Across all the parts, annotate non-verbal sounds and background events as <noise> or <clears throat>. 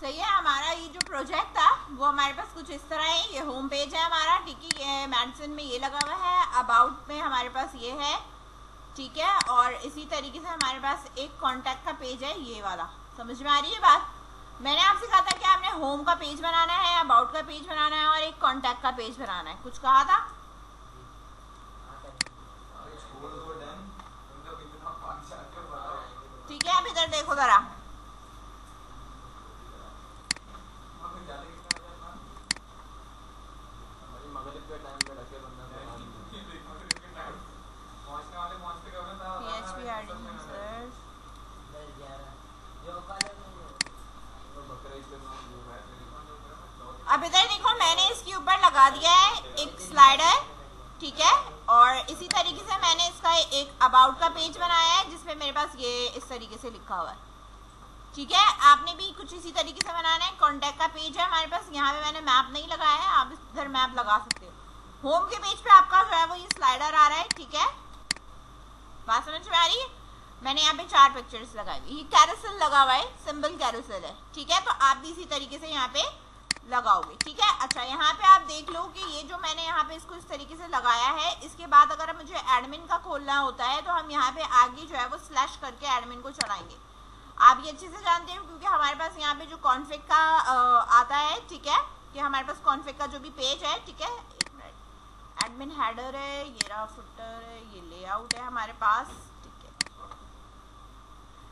सही है हमारा ये जो प्रोजेक्ट था, वो हमारे पास कुछ इस तरह है। ये होम पेज है हमारा, ठीक है, ये मेडिसिन में ये लगा हुआ है अबाउट में हमारे पास ये है, ठीक है, और इसी तरीके से हमारे पास एक कॉन्टैक्ट का पेज है, ये वाला। समझ में आ रही है बात? मैंने आपसे कहा था कि आपने होम का पेज बनाना है अबाउट का पेज बनाना है, और एक कॉन्टैक्ट का पेज बनाना है। कुछ कहा था? ठीक है अब इधर देखो जरा PHP adding insert. अब इधर देखो मैंने इसके ऊपर लगा दिया है एक स्लाइडर ठीक है और इसी तरीके से मैंने इसका एक अबाउट का पेज बनाया है जिसपे मेरे पास ये इस तरीके से लिखा हुआ है। ठीक है? आपने भी कुछ इसी तरीके से बनाना है। कॉन्टैक्ट का पेज है हमारे पास। यहाँ पे मैंने मैप नहीं लगाया है। आप इधर मैप लगा सकते हो। होम के पेज पे आपका जो है वो ये स्लाइडर आ रहा है। ठीक है? बात समझ में आ रही है? मैंने यहाँ पे चार पिक्चर्स लगाए ये कैरोसिल लगा हुआ है। सिंबल कैरोसिल है। ठीक है? तो आप भी इसी तरीके से यहाँ पे लगाओगे, ठीक है? अच्छा यहाँ पे आप देख लो कि ये जो मैंने यहाँ पे इसको इस तरीके से लगाया है, इसके बाद अगर मुझे एडमिन का खोलना होता है तो हम यहाँ पे आगे जो है वो स्लैश करके एडमिन को चढ़ाएँगे आप ये अच्छे से जानते हैं, क्योंकि हमारे पास यहाँ पे जो कॉन्फिक का आता है, ठीक है? कि हमारे पास कॉन्फिक का जो भी पेज है, ठीक है? एडमिन हेडर है, ये रहा फुटर है, ये लेआउट है हमारे पास।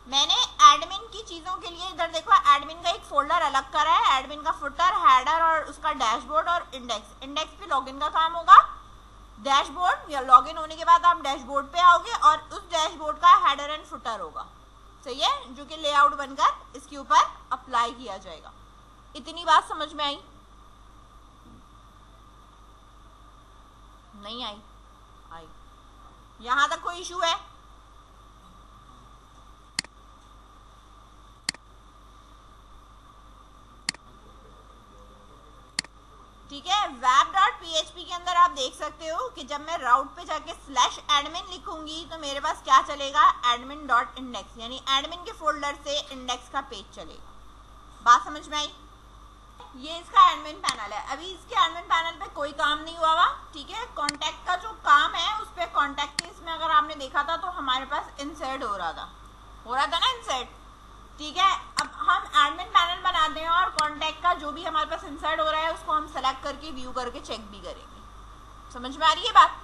मैंने एडमिन की चीज़ों के लिए इधर देखो एडमिन का एक फोल्डर अलग करा है एडमिन का फुटर हैडर और उसका डैशबोर्ड और इंडेक्स इंडेक्स पे लॉगिन का काम होगा। डैशबोर्ड या लॉगिन होने के बाद आप डैशबोर्ड पे आओगे और उस डैशबोर्ड का हैडर एंड फुटर होगा। सही है? जो कि लेआउट बनकर इसके ऊपर अप्लाई किया जाएगा। इतनी बात समझ में आई? नहीं आई। आई। यहाँ तक कोई इशू है ठीक है वेब डॉट पी के अंदर आप देख सकते हो कि जब मैं राउट पे जाके स्लैश एडमिन लिखूँगी तो मेरे पास क्या चलेगा? एडमिन डॉट इंडेक्स यानी एडमिन के फोल्डर से इंडेक्स का पेज चलेगा। बात समझ में आई? ये इसका एडमिन पैनल है। अभी इसके एडमिन पैनल पे कोई काम नहीं हुआ हुआ, ठीक है? कॉन्टैक्ट का जो काम है, उस पर कॉन्टैक्ट इसमें अगर आपने देखा था तो हमारे पास इंसर्ट हो रहा था। हो रहा था ना इंसर्ट ठीक है? अब हम एडमिन पैनल बनाते हैं और कॉन्टैक्ट का जो भी हमारे पास इंसर्ट हो रहा है, उसको हम सेलेक्ट करके व्यू करके चेक भी करेंगे। समझ में आ रही है बात?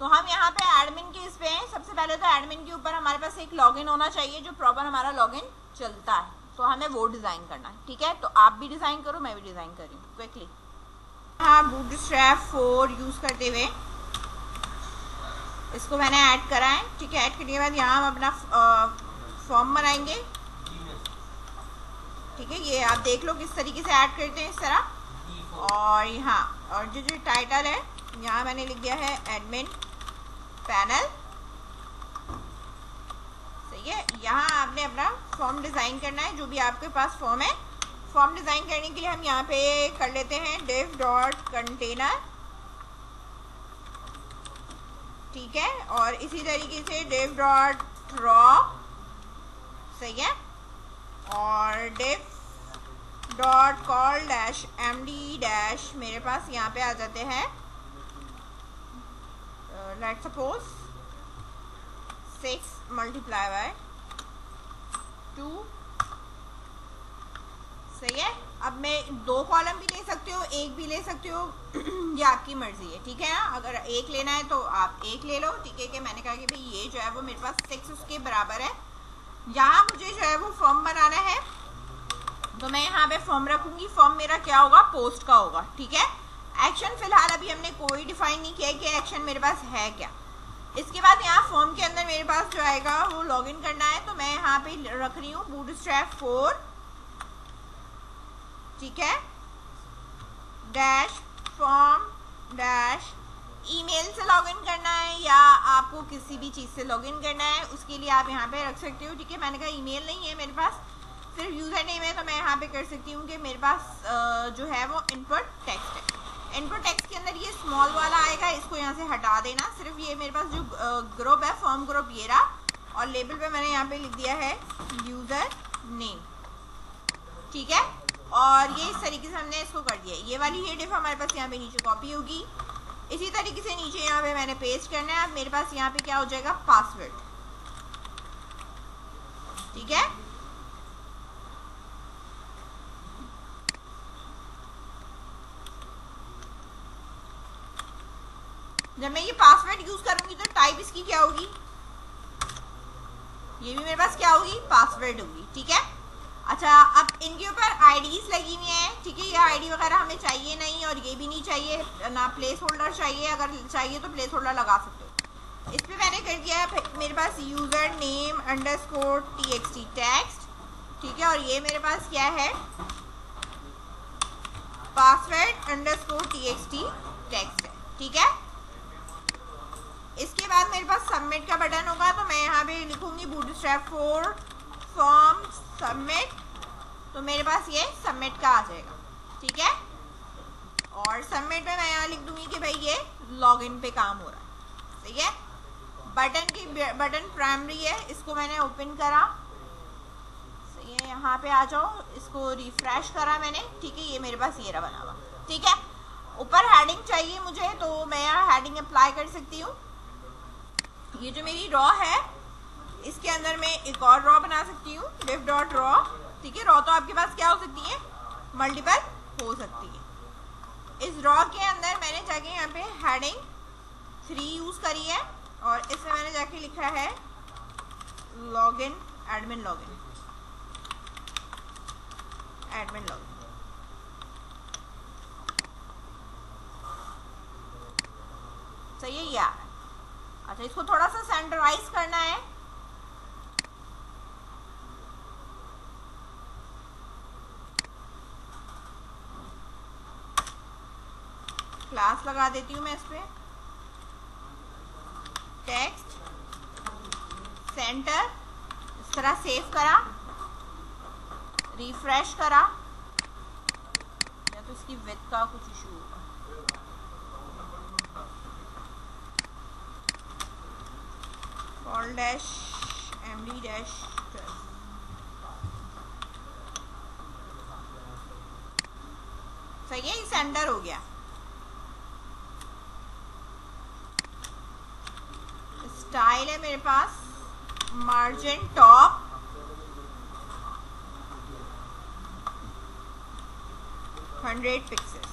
तो हम यहाँ पे एडमिन के इस पे हैं। सबसे पहले तो एडमिन के ऊपर हमारे पास एक लॉगिन होना चाहिए, जो प्रॉपर हमारा लॉगिन चलता है। तो हमें वो डिज़ाइन करना है, ठीक है? तो आप भी डिज़ाइन करो, मैं भी डिज़ाइन कर रही हूँ क्विकली हाँ बूट स्ट्रैप फोर यूज़ करते हुए। इसको मैंने ऐड करा है, ठीक है? ऐड करने के बाद यहाँ हम अपना फॉर्म बनाएँगे। ठीक है, ये आप देख लो किस तरीके से ऐड करते हैं इस तरह। और यहाँ, और जो जो टाइटल है यहाँ मैंने लिख दिया है एडमिन पैनल सही है? यहाँ आपने अपना फॉर्म डिज़ाइन करना है, जो भी आपके पास फॉर्म है। फॉर्म डिज़ाइन करने के लिए हम यहाँ पे कर लेते हैं डिव डॉट कंटेनर ठीक है? और इसी तरीके से डिव डॉट रॉ सही है? और div dot col dash M D dash मेरे पास यहाँ पे आ जाते हैं। Let suppose six multiply by two सही है? अब मैं दो कॉलम भी ले सकते हो, एक भी ले सकते हो। <clears throat> ये आपकी मर्ज़ी है, ठीक है? ना अगर एक लेना है तो आप एक ले लो। ठीक है कि मैंने कहा कि भाई ये जो है वो मेरे पास सिक्स उसके बराबर है। यहाँ मुझे जो है वो फॉर्म बनाना है। तो मैं यहाँ पे फॉर्म रखूँगी। फॉर्म मेरा क्या होगा? पोस्ट का होगा, ठीक है? एक्शन फ़िलहाल अभी हमने कोई डिफाइन नहीं किया कि एक्शन मेरे पास है क्या। इसके बाद यहाँ फॉर्म के अंदर मेरे पास जो आएगा, वो लॉगिन करना है। तो मैं यहाँ पे रख रही हूँ बूट स्ट्रैप फोर ठीक है? डैश फॉर्म डैश ईमेल से लॉगिन करना है या आपको किसी भी चीज़ से लॉगिन करना है, उसके लिए आप यहाँ पे रख सकते हो। ठीक है? मैंने कहा ईमेल नहीं है मेरे पास, सिर्फ़ यूज़र नेम है तो मैं यहाँ पे कर सकती हूँ कि मेरे पास जो है वो इनपुट टेक्स्ट है। इनपुट टेक्स्ट के अंदर ये स्मॉल वाला आएगा, इसको यहाँ से हटा देना। सिर्फ़ ये मेरे पास जो ग्रुप है फॉर्म ग्रुप ये रहा। और लेबल पे मैंने यहाँ पे लिख दिया है यूज़र नेम ठीक है? और ये इस तरीके से हमने इसको कर दिया। ये वाली ये डिफ हमारे पास यहाँ पे नीचे कॉपी होगी। इसी तरीके से नीचे यहाँ पे मैंने पेस्ट करना है। अब मेरे पास यहाँ पे क्या हो जाएगा? पासवर्ड ठीक है? जब मैं ये पासवर्ड यूज़ करूँगी तो टाइप इसकी क्या होगी? ये भी मेरे पास क्या होगी? पासवर्ड होगी, ठीक है? अच्छा अब इनके ऊपर आईडीज लगी हुई हैं, ठीक है? ये आईडी वगैरह हमें चाहिए नहीं और ये भी नहीं चाहिए, ना प्लेस होल्डर चाहिए, अगर चाहिए तो प्लेस होल्डर लगा सकते हो। इस पर मैंने कर दिया मेरे पास user name underscore T X T text ठीक है? और ये मेरे पास क्या है? Password underscore T X T text है, ठीक है? बाद मेरे पास सबमिट का बटन होगा तो मैं यहाँ पे लिखूँगी bootstrap four form submit तो मेरे पास ये सबमिट का आ जाएगा, ठीक है? और सबमिट में मैं यहाँ लिख दूँगी कि भाई ये लॉगिन पे काम हो रहा है, ठीक है? बटन की बटन प्राइमरी है, इसको मैंने ओपन करा। सही है यहाँ पे आ जाओ, इसको रिफ्रेश करा मैंने, ठीक है? ये मेरे पास ये रहा बना हुआ, ठीक है? ऊपर हेडिंग चाहिए मुझे तो मैं यहाँ हेडिंग अप्लाई कर सकती हूँ। ये जो मेरी रॉ है, इसके अंदर मैं एक और रॉ बना सकती हूँ लिव डॉट रॉ ठीक है? रॉ तो आपके पास क्या हो सकती है? मल्टीपल हो सकती है। इस रॉ के अंदर मैंने जाके यहाँ पे हेडिंग थ्री यूज़ करी है और इसमें मैंने जाके लिखा है log in admin log in admin login सही है यार अच्छा इसको थोड़ा सा सेंटराइज करना है। क्लास लगा देती हूँ मैं इस पर टेक्स्ट सेंटर इस तरह सेव करा। रिफ्रेश करा। या तो इसकी विथ का कुछ इशू होगा। Col dash M D dash सही है सेंटर हो गया. स्टाइल है मेरे पास. मार्जिन टॉप हंड्रेड पिक्सल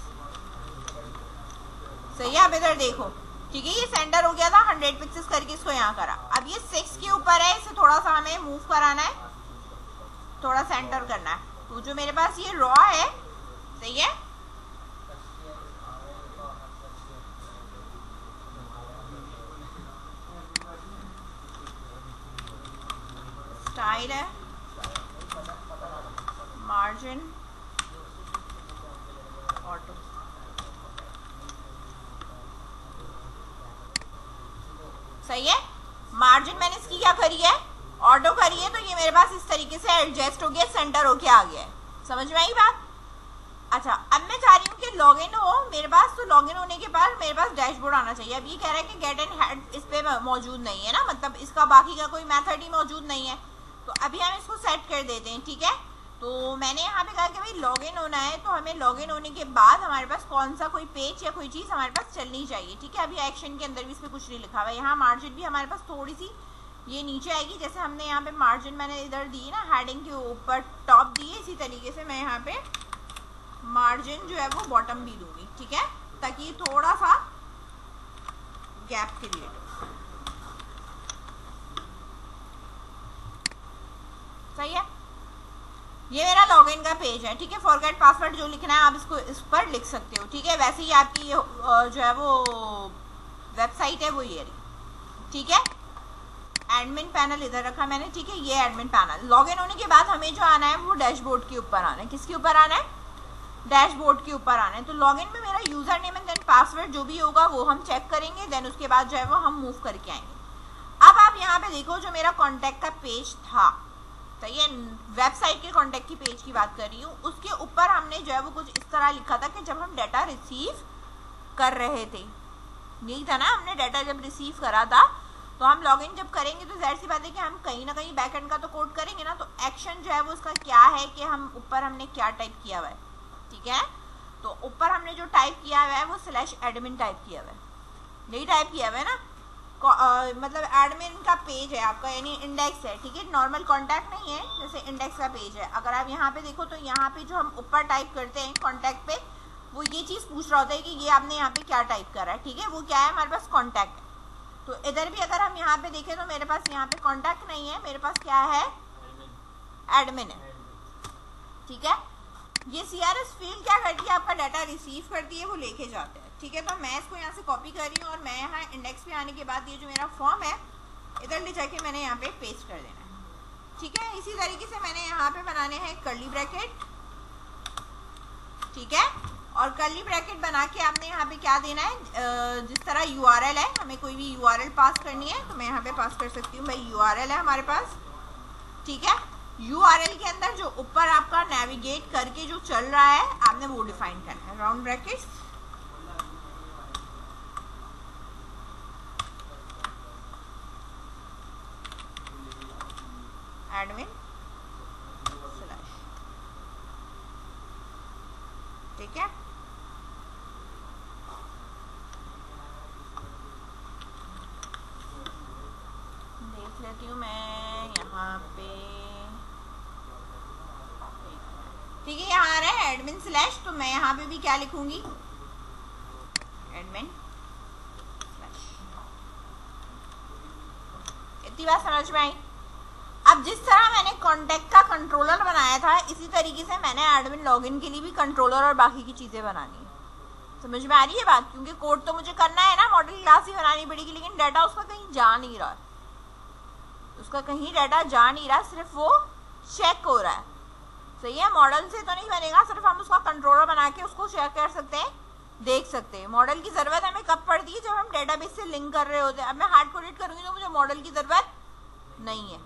सही है अब इधर देखो. ठीक है, ये सेंटर हो गया था हंड्रेड पिक्सेस करके इसको यहाँ करा. अब ये सिक्स के ऊपर है, इसे थोड़ा सा हमें मूव कराना है। थोड़ा सेंटर करना है। तो जो मेरे पास ये रॉ है, सही है? स्टाइल है। मार्जिन ऑटो सही है? मार्जिन मैंने इसकी क्या करी है? ऑटो करी है तो ये मेरे पास इस तरीके से एडजस्ट हो गया सेंटर होके आ गया है। समझ में आई बात? अच्छा अब मैं चाह रही हूँ कि लॉग इन हो, मेरे पास तो लॉग इन होने के बाद मेरे पास डैशबोर्ड आना चाहिए। अब ये कह रहा है कि गेट एंड हेड इस पर मौजूद नहीं है ना मतलब इसका बाकी का कोई मैथड ही मौजूद नहीं है। तो अभी हम इसको सेट कर देते हैं, ठीक है? तो मैंने यहाँ पे कहा कि भाई लॉगिन होना है तो हमें लॉगिन होने के बाद हमारे पास कौन सा कोई पेज या कोई चीज़ हमारे पास चलनी चाहिए, ठीक है? अभी एक्शन के अंदर भी इस पर कुछ नहीं लिखा हुआ है। यहाँ मार्जिन भी हमारे पास थोड़ी सी ये नीचे आएगी, जैसे हमने यहाँ पे मार्जिन मैंने इधर दी ना हेडिंग के ऊपर टॉप दी है, इसी तरीके से मैं यहाँ पे मार्जिन जो है वो बॉटम भी दूँगी, ठीक है? ताकि थोड़ा सा गैप क्रिएट हो। सही है? ये मेरा लॉगिन का पेज है, ठीक है? फॉरगेट पासवर्ड जो लिखना है, आप इसको इस पर लिख सकते हो, ठीक है? वैसे ही आपकी जो है वो वेबसाइट है, वो ये ठीक है? एडमिन पैनल इधर रखा मैंने, ठीक है? ये एडमिन पैनल लॉगिन होने के बाद हमें जो आना है, वो डैशबोर्ड के ऊपर आना है। किसके ऊपर आना है? डैशबोर्ड के ऊपर आना है। तो लॉगिन में मेरा user name and then password जो भी होगा, वो हम चेक करेंगे देन उसके बाद जो है वो हम मूव करके आएँगे। अब आप यहाँ पे देखो, जो मेरा कॉन्टैक्ट का पेज था तो ये वेबसाइट के कॉन्टेक्ट की पेज की बात कर रही हूँ। उसके ऊपर हमने जो है वो कुछ इस तरह लिखा था कि जब हम डाटा रिसीव कर रहे थे। यही था ना, हमने डाटा जब रिसीव करा था तो हम लॉगिन जब करेंगे तो ज़ाहिर सी बात है कि हम कहीं ना कहीं बैक एंड का तो कोड करेंगे ना तो एक्शन जो है वो उसका क्या है कि हम ऊपर हमने क्या टाइप किया हुआ है। ठीक है? तो ऊपर हमने जो टाइप किया हुआ है वो स्लैश एडमिन टाइप किया हुआ है। यही टाइप किया हुआ है ना? मतलब एडमिन का पेज है आपका, यानी इंडेक्स है, ठीक है? नॉर्मल कॉन्टैक्ट नहीं है, जैसे इंडेक्स का पेज है। अगर आप यहाँ पे देखो तो यहाँ पे जो हम ऊपर टाइप करते हैं कॉन्टैक्ट पे, वो ये चीज़ पूछ रहा होता है कि ये आपने यहाँ पे क्या टाइप करा है, ठीक है? वो क्या है? हमारे पास कॉन्टैक्ट तो इधर भी अगर हम यहाँ पे देखें तो मेरे पास यहाँ पे कॉन्टैक्ट नहीं है, मेरे पास क्या है? एडमिन है। ठीक है? ये सी आर एस फ़ील्ड क्या करती है? आपका डाटा रिसीव करती है, वो लेके जाते हैं। ठीक है तो मैं इसको यहाँ से कॉपी कर रही हूँ और मैं यहाँ इंडेक्स पे आने के बाद ये जो मेरा फॉर्म है, इधर ले जाके मैंने यहाँ पे पेस्ट कर देना है। ठीक है, इसी तरीके से मैंने यहाँ पे बनाने हैं कर्ली ब्रैकेट ठीक है, और कर्ली ब्रैकेट बना के आपने यहाँ पे क्या देना है? जिस तरह यूआरएल है, हमें कोई भी यूआरएल पास करनी है तो मैं यहाँ पे पास कर सकती हूँ। भाई यू है हमारे पास। ठीक है यूआरएल के अंदर जो ऊपर आपका नेविगेट करके जो चल रहा है, आपने वो डिफाइन करना है। राउंड ब्रैकेट एडमिन ठीक है लेती हूँ मैं यहाँ पे ठीक है, यहाँ आ रहा है एडमिन स्लैश तो मैं यहाँ पे भी क्या लिखूँगी? एडमिन इतनी बात समझ में आई? अब जिस तरह मैंने कॉन्टेक्ट का कंट्रोलर बनाया था, इसी तरीके से मैंने एडमिन लॉगिन के लिए भी कंट्रोलर और बाकी की चीज़ें बनानी है। समझ में आ रही है बात? क्योंकि कोड तो मुझे करना है ना मॉडल क्लास ही बनानी पड़ेगी, लेकिन डाटा उसका कहीं जा नहीं रहा उसका कहीं डाटा जा नहीं रहा, सिर्फ़ वो चेक हो रहा है। सही है? मॉडल से तो नहीं बनेगा, सिर्फ़ हम उसका कंट्रोलर बना के उसको चेक कर सकते हैं, देख सकते हैं। मॉडल की ज़रूरत हमें कब पड़ती है? जब हम डेटाबेस से लिंक कर रहे होते हैं। अब मैं हार्ड कोडेड करूँगी तो मुझे मॉडल की ज़रूरत नहीं है।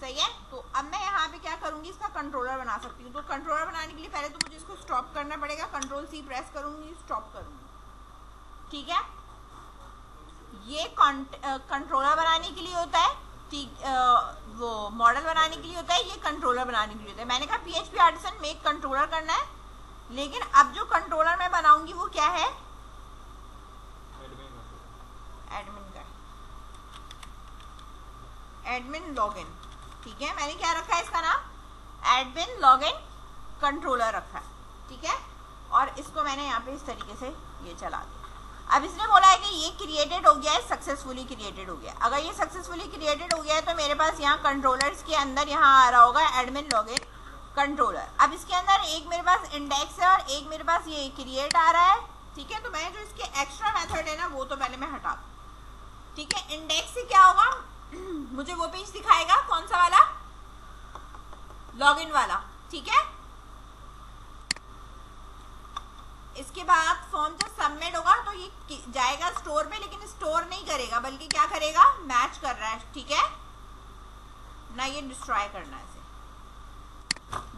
सही है? तो अब मैं यहाँ पे क्या करूँगी? इसका कंट्रोलर बना सकती हूँ। तो कंट्रोलर बनाने के लिए पहले तो मुझे इसको स्टॉप करना पड़ेगा। कंट्रोल सी प्रेस करूँगी स्टॉप करूँगी। ठीक है? ये कंट्रोलर बनाने के लिए होता है। वो मॉडल बनाने के लिए होता है, ये कंट्रोलर बनाने के लिए होता है। मैंने कहा पीएचपी आर्टिसन मेक कंट्रोलर करना है, लेकिन अब जो कंट्रोलर मैं बनाऊँगी, वो क्या है? एडमिन का। एडमिन लॉगिन ठीक है, मैंने क्या रखा है इसका नाम? एडमिन लॉगिन कंट्रोलर रखा ठीक है? और इसको मैंने यहाँ पे इस तरीके से ये चला दिया। अब इसने बोला है कि ये क्रिएटेड हो गया है सक्सेसफुली क्रिएटेड हो गया। अगर ये सक्सेसफुली क्रिएटेड हो गया है तो मेरे पास यहाँ कंट्रोलर्स के अंदर यहाँ आ रहा होगा एडमिन लॉगिन कंट्रोलर अब इसके अंदर एक मेरे पास इंडेक्स है और एक मेरे पास ये क्रिएट आ रहा है। ठीक है? तो मैं जो इसके एक्स्ट्रा मेथड है ना, वो तो पहले मैं हटा ठीक है? इंडेक्स से क्या होगा? <clears throat> मुझे वो पेज दिखाएगा, कौन सा वाला? लॉगिन वाला। ठीक है? इसके बाद फॉर्म जब सबमिट होगा तो ये जाएगा स्टोर पे लेकिन स्टोर नहीं करेगा, बल्कि क्या करेगा? मैच कर रहा है, ठीक है? ना ये डिस्ट्रॉय करना है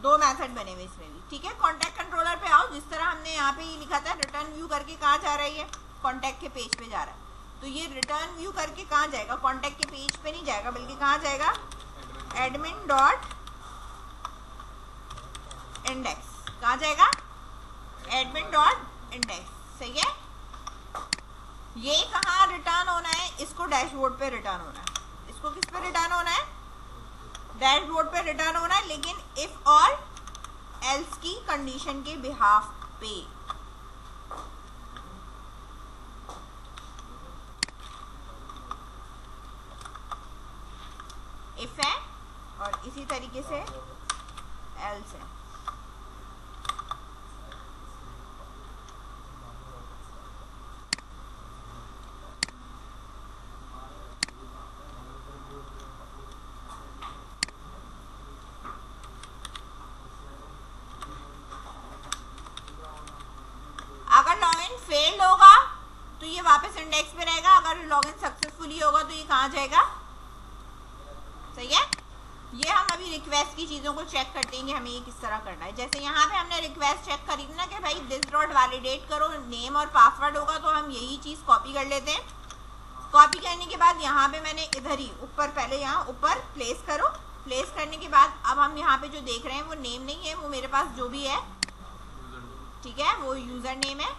दो मेथड बने हुए इसमें भी, ठीक है? कॉन्टेक्ट कंट्रोलर पे आओ, जिस तरह हमने यहाँ पे ये लिखा था रिटर्न व्यू करके कहा जा रही है? कॉन्टेक्ट के पेज पे जा रहा है। तो ये रिटर्न व्यू करके कहाँ जाएगा? कॉन्टेक्ट के पेज पे नहीं जाएगा, बल्कि कहाँ जाएगा? एडमिन डॉट इंडेक्स कहाँ जाएगा? एडमिन डॉट इंडेक्स सही है? ये कहाँ रिटर्न होना है? इसको डैशबोर्ड पे रिटर्न होना है। इसको किस पे रिटर्न होना है? डैशबोर्ड पे रिटर्न होना है, लेकिन इफ़ और एल्स की कंडीशन के बिहाफ पे। इफ़ है, और इसी तरीके से एल्स है अगर लॉगिन फेल्ड होगा तो ये वापस इंडेक्स पे रहेगा अगर लॉगिन सक्सेसफुली होगा तो ये कहाँ जाएगा? सही है? ये हम अभी रिक्वेस्ट की चीज़ों को चेक करते हैं कि हमें ये किस तरह करना है। जैसे यहाँ पे हमने रिक्वेस्ट चेक करी ना कि भाई दिस डॉट वैलिडेट करो नेम और पासवर्ड होगा तो हम यही चीज़ कॉपी कर लेते हैं। कॉपी करने के बाद यहाँ पे मैंने इधर ही, ऊपर पहले यहाँ, ऊपर प्लेस करो। प्लेस करने के बाद अब हम यहाँ पे जो देख रहे हैं वो नेम नहीं है, वो मेरे पास जो भी है। ठीक है? वो यूज़र नेम है।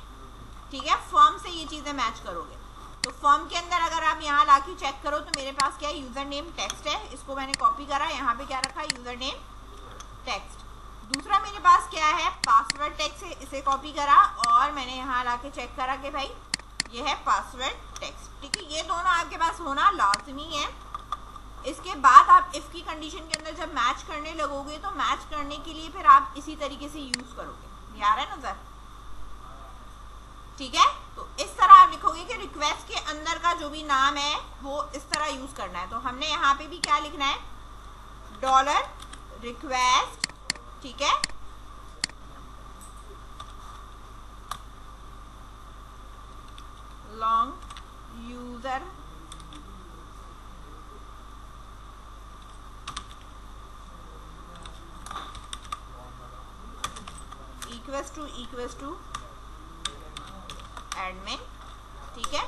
ठीक है? फॉर्म से ये चीज़ें मैच करोगे। तो फॉर्म के अंदर अगर आप यहाँ ला चेक करो तो मेरे पास क्या है यूज़र नेम टेक्स्ट है? इसको मैंने कॉपी करा, यहाँ पे क्या रखा है? यूज़र नेम टेक्स्ट दूसरा मेरे पास क्या है? पासवर्ड टेक्स्ट इसे कॉपी करा और मैंने यहाँ ला चेक करा कि भाई, ये है पासवर्ड टेक्स्ट ठीक है, ये दोनों आपके पास होना लाजमी है। इसके बाद आप इफ़ की कंडीशन के अंदर जब मैच करने लगोगे तो मैच करने के लिए फिर आप इसी तरीके से यूज़ करोगे। यार है नज़र ठीक है? तो इस तरह लिखोगे कि रिक्वेस्ट के अंदर का जो भी नाम है, वो इस तरह यूज़ करना है। तो हमने यहाँ पे भी क्या लिखना है? डॉलर रिक्वेस्ट ठीक है? Long user equals to equals to admin ठीक है?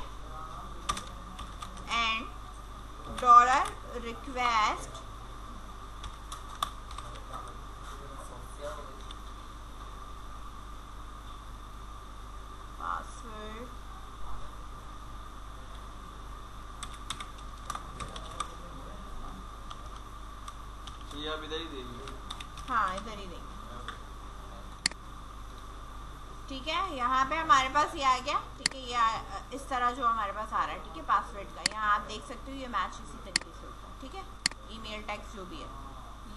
एंड डॉलर रिक्वेस्ट आप इधर ही देंगे। हाँ इधर ही देंगे। ठीक है? यहाँ पे हमारे पास ये आ गया। ये, इस तरह जो हमारे पास आ रहा है ठीक है पासवर्ड का यहाँ आप देख सकते हो ये मैच इसी तरीके से होता है, ठीक है? ईमेल टैक्स जो भी है।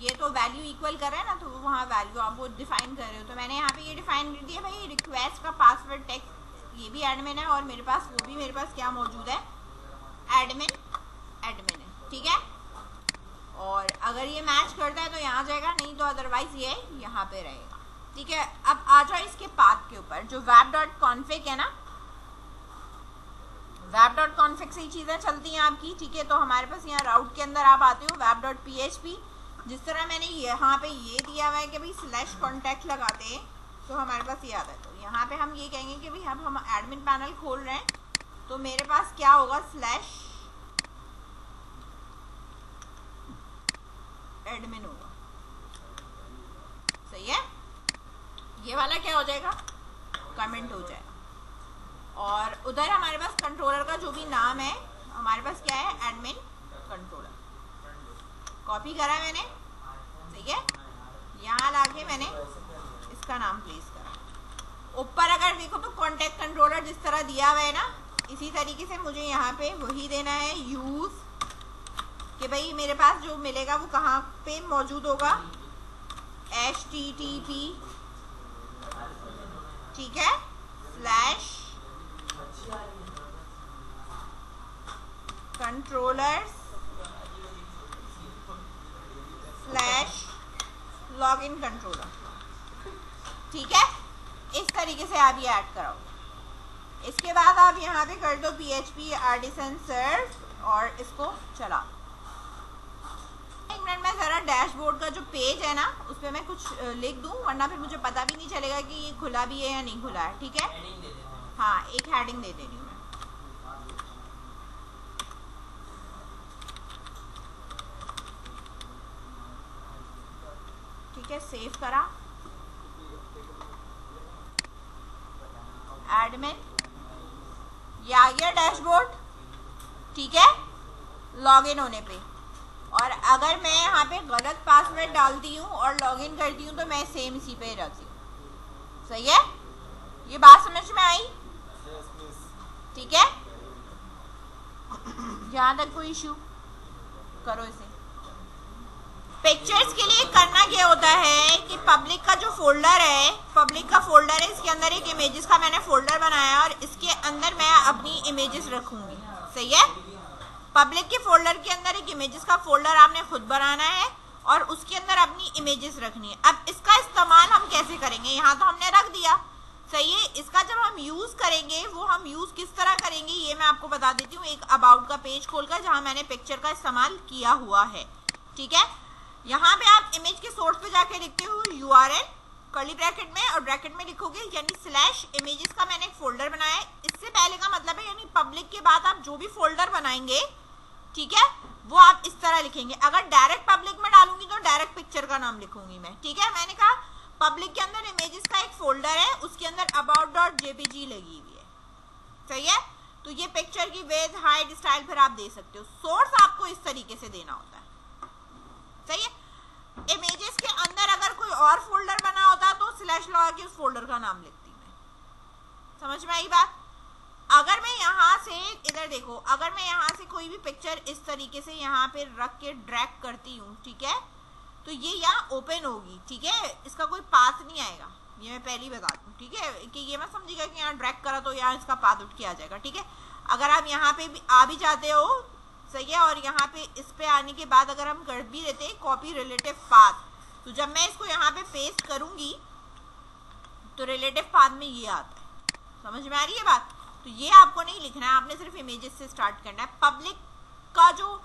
ये तो वैल्यू इक्वल कर रहा है ना तो वो वहाँ वैल्यू आप वो डिफाइन कर रहे हो। तो मैंने यहाँ पे ये डिफाइन कर दिया, भाई रिक्वेस्ट का पासवर्ड टेक्स्ट ये भी एडमिन है और मेरे पास, वो भी मेरे पास क्या मौजूद है? एडमिन एडमिन है, ठीक है? और अगर ये मैच करता है तो यहाँ जाएगा, नहीं तो अदरवाइज़ ये यहाँ पे रहेगा, ठीक है? अब आ जाओ इसके पाथ के ऊपर, जो वेब डॉट कॉन्फिक है ना वेब डॉट कॉन्फिक से ही चीज़ें चलती हैं आपकी, ठीक है? तो हमारे पास यहाँ राउट के अंदर आप आते हो web dot P H P जिस तरह मैंने यहाँ पे ये दिया हुआ है कि भाई स्लैश कॉन्टैक्ट लगाते हैं तो हमारे पास ये आता है। तो यहाँ पे हम ये कहेंगे कि भाई हम हम एडमिन पैनल खोल रहे हैं तो मेरे पास क्या होगा? स्लैश एडमिन होगा। सही है? ये वाला क्या हो जाएगा? कमेंट हो जाएगा। और उधर हमारे पास कंट्रोलर का जो भी नाम है, हमारे पास क्या है? एडमिन कंट्रोलर कॉपी करा मैंने। ठीक है? यहाँ लाके मैंने इसका नाम प्लेस करा। ऊपर अगर देखो तो कॉन्टेक्ट कंट्रोलर जिस तरह दिया हुआ है ना, इसी तरीके से मुझे यहाँ पे वही देना है। यूज़ कि भाई मेरे पास जो मिलेगा वो कहाँ पे मौजूद होगा? एच टी टी पी ठीक है? Slash slash log in controller ठीक है? इस तरीके से आप ये ऐड कराओ इसके बाद आप यहाँ पे कर दो P H P artisan serve और इसको चला एक मिनट, में ज़रा डैशबोर्ड का जो पेज है ना, उस पर मैं कुछ लिख दूँ, वरना फिर मुझे पता भी नहीं चलेगा कि ये खुला भी है या नहीं खुला है, ठीक है? हाँ एक हेडिंग दे दे रही हूँ मैं। ठीक है सेव करा। एडमिन ये आ गया डैशबोर्ड ठीक है लॉगिन होने पे। और अगर मैं यहाँ पे गलत पासवर्ड डालती हूँ और लॉगिन करती हूँ तो मैं सेम इसी पे रखती हूँ। सही है? ये बात समझ में आई? ठीक है? यहाँ तक कोई इशू करो इसे। पिक्चर्स के लिए करना क्या होता है कि पब्लिक का जो फोल्डर है पब्लिक का फोल्डर है, इसके अंदर एक इमेजेस का मैंने फोल्डर बनाया और इसके अंदर मैं अपनी इमेजेस रखूँगी। सही है? पब्लिक के फोल्डर के अंदर एक इमेजेस का फोल्डर आपने खुद बनाना है और उसके अंदर अपनी इमेजेस रखनी है। अब इसका इस्तेमाल हम कैसे करेंगे? यहाँ तो हमने रख दिया। सही है, इसका जब हम यूज़ करेंगे, वो हम यूज़ किस तरह करेंगे, ये मैं आपको बता देती हूँ, एक अबाउट का पेज खोलकर, जहाँ मैंने पिक्चर का इस्तेमाल किया हुआ है। ठीक है? यहाँ पे आप इमेज के सोर्स पे जाके लिखते हो U R L curly bracket में, और ब्रैकेट में लिखोगे, यानी स्लैश इमेजेस का मैंने एक फोल्डर बनाया है। इससे पहले का मतलब है, यानी पब्लिक के बाद आप जो भी फोल्डर बनाएँगे, ठीक है, वो आप इस तरह लिखेंगे। अगर डायरेक्ट पब्लिक में डालूँगी तो डायरेक्ट पिक्चर का नाम लिखूँगी मैं। ठीक है? मैंने कहा पब्लिक के अंदर इमेजेस का एक फोल्डर है, उसके अंदर अबाउट डॉट जेपीजी लगी हुई है। सही है? तो ये पिक्चर की वेज हाइट स्टाइल फिर आप दे सकते हो। सोर्स आपको इस तरीके से देना होता है। सही है? इमेजेस के अंदर अगर कोई और फोल्डर बना होता तो स्लैश लगा के उस फोल्डर का नाम लिखती मैं। समझ में आई बात? अगर मैं यहाँ से, इधर देखो, अगर मैं यहाँ से कोई भी पिक्चर इस तरीके से यहाँ पे रख के ड्रैग करती हूँ, ठीक है? तो ये यहाँ ओपन होगी, ठीक है? इसका कोई पाथ नहीं आएगा। ये मैं पहली बता दूँ, ठीक है? कि ये मैं समझिएगा कि यहाँ ड्रैग करा तो यहाँ इसका पाथ उठ के आ जाएगा, ठीक है? अगर आप यहाँ पे भी आ भी जाते हो, सही है? और यहाँ पे इस पे आने के बाद अगर हम कर भी देते हैं कॉपी रिलेटिव पाथ तो जब मैं इसको यहाँ पे पेस्ट करूँगी तो रिलेटिव पाथ में ये आता है। समझ में आ रही है बात? तो ये आपको नहीं लिखना है, आपने सिर्फ़ इमेजेस से स्टार्ट करना है। पब्लिक का जो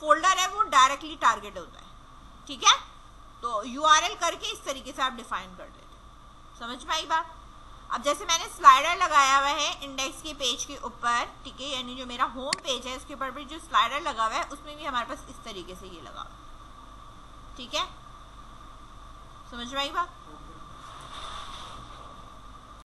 फोल्डर है, वो डायरेक्टली टारगेट होता है, ठीक है? तो यू करके इस तरीके से आप डिफाइन कर देते समझ में आई बात? अब जैसे मैंने स्लाइडर लगाया हुआ है इंडेक्स के पेज के ऊपर, ठीक है? यानी जो मेरा होम पेज है, उसके ऊपर भी जो स्लाइडर लगा हुआ है, उसमें भी हमारे पास इस तरीके से ये लगा हुआ ठीक है? समझ में आई बात?